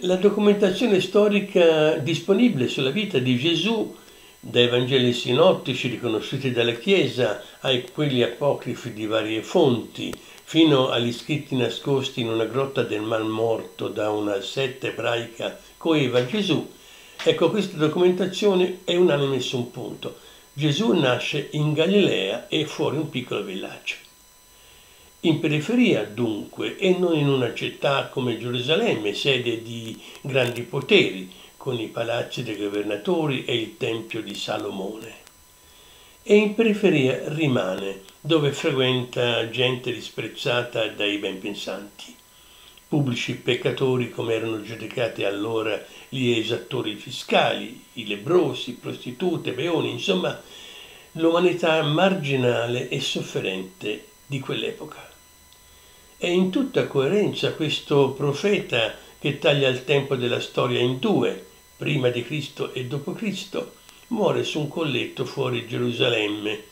La documentazione storica disponibile sulla vita di Gesù, dai Vangeli sinottici riconosciuti dalla Chiesa a quelli apocrifi di varie fonti, fino agli scritti nascosti in una grotta del Mar Morto da una setta ebraica coeva Gesù, ecco questa documentazione è unanime su un punto. Gesù nasce in Galilea e fuori un piccolo villaggio. In periferia, dunque, e non in una città come Gerusalemme, sede di grandi poteri, con i palazzi dei governatori e il Tempio di Salomone. E in periferia rimane, dove frequenta gente disprezzata dai ben pensanti, pubblici peccatori come erano giudicati allora gli esattori fiscali, i lebrosi, prostitute, beoni, insomma l'umanità marginale e sofferente di quell'epoca. È in tutta coerenza questo profeta che taglia il tempo della storia in due, prima di Cristo e dopo Cristo, muore su un colletto fuori Gerusalemme,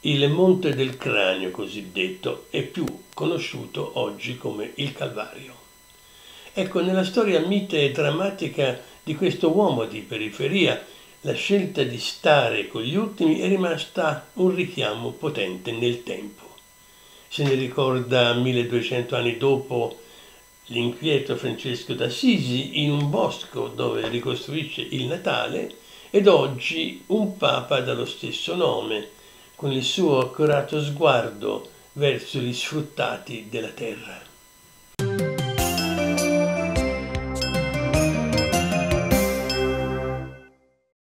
il Monte del Cranio cosiddetto, e più conosciuto oggi come il Calvario. Ecco, nella storia mite e drammatica di questo uomo di periferia, la scelta di stare con gli ultimi è rimasta un richiamo potente nel tempo se ne ricorda 1200 anni dopo l'inquieto Francesco d'Assisi in un bosco dove ricostruisce il Natale ed oggi un papa dallo stesso nome, con il suo accurato sguardo verso gli sfruttati della terra.